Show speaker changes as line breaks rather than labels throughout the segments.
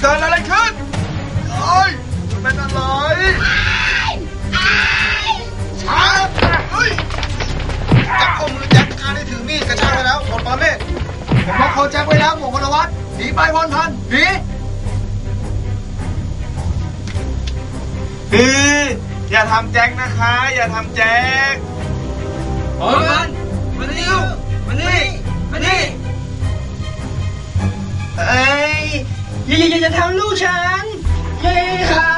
เกิดอะไรขึ้นเอ้ยมัเป็นอะไรช้าเฮ้ยจับข้อมือแจ็คการได้ถือมีดกระชากไปแล้วหมดปาเมฆผมล็อกคอแจ็คไว้แล้วหมวกพลวัตหนีไปพรพันหนีเอออย่าทำแจ็คนะคะ อย่าทำแจ็ค
พรพั อย่าอย่าอย่าอย่าทำลูกฉันเย้ค่ะ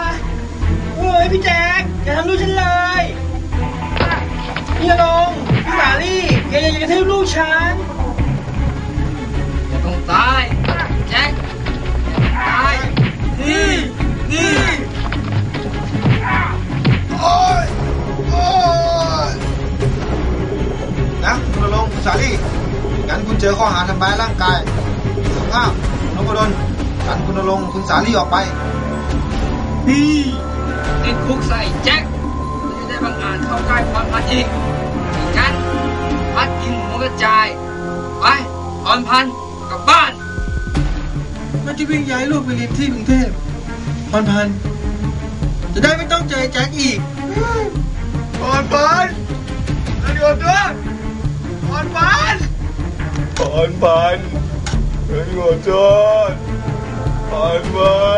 โอ้ยพี่แจ็คอย่าทำลูกฉันเลยพี่นรงค์พี่สาลี่อย่าอย่าอย่าทำลูกฉัน
อย่าต้องตายแจ็คตายนี่นี่
โอ้ยโอ้ยนะคุณนรงค์คุณสาลี่งั้นคุณเจอข้อหาทำร้ายร่างกายสุภาพนพดล กันคุณนรงค์คุณสาลี่ออกไป
นี่ติดคุกใส่แจ็คไม่ได้บังอาจเข้าใกล้พรพันธ์อีกอีกกันพัดกินหัวกระจาย ไปพรพันธ์กลับบ้าน
มันจะวิ่งย้ายลูกไปเรียนที่กรุงเทพพรพันธ์จะได้ไม่ต้องเจอแจ็คอีก
พรพันธ์เดี๋ยวด้วยพรพันธ์ปอนปันเฮ้ยขอโทษป อนปัน